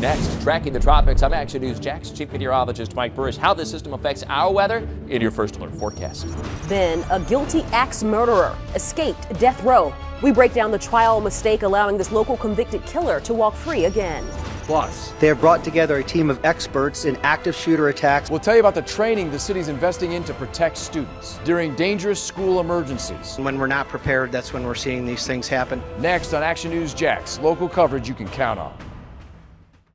Next, tracking the tropics, I'm Action News Jax, Chief Meteorologist Mike Buresh. How this system affects our weather in your first alert forecast. Then, a guilty axe murderer escaped death row. We break down the trial mistake allowing this local convicted killer to walk free again. Plus, they have brought together a team of experts in active shooter attacks. We'll tell you about the training the city's investing in to protect students during dangerous school emergencies. When we're not prepared, that's when we're seeing these things happen. Next on Action News Jax, local coverage you can count on.